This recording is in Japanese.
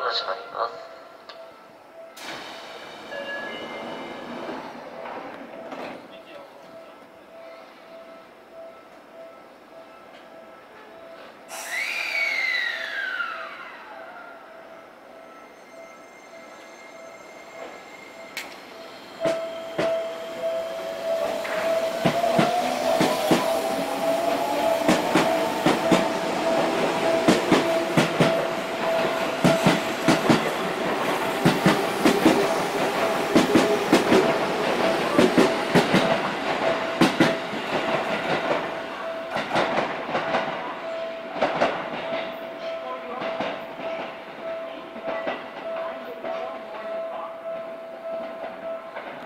話があります。